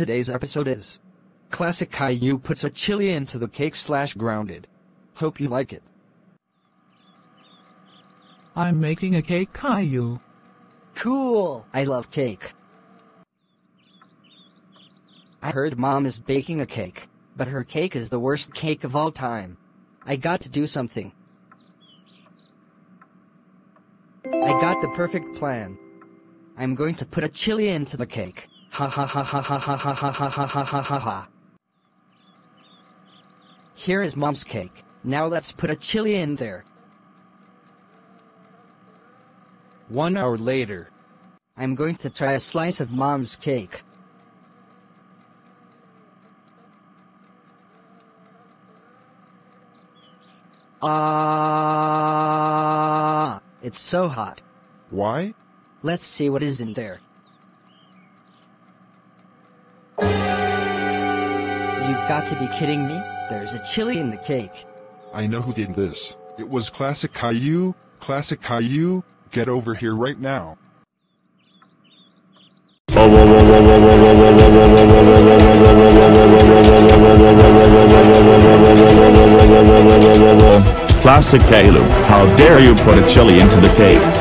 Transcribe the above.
Today's episode is Classic Caillou puts a chili into the cake slash grounded. Hope you like it. I'm making a cake Caillou. Cool! I love cake. I heard mom is baking a cake, but her cake is the worst cake of all time. I got to do something. I got the perfect plan. I'm going to put a chili into the cake. Ha ha ha ha ha ha ha ha ha ha ha ha. Here is mom's cake. Now let's put a chili in there. One hour later. I'm going to try a slice of mom's cake. Ah, it's so hot. Why? Let's see what is in there. Got to be kidding me. There's a chili in the cake. I know who did this. It was Classic Caillou. Classic Caillou, get over here right now. Classic Caillou, how dare you put a chili into the cake?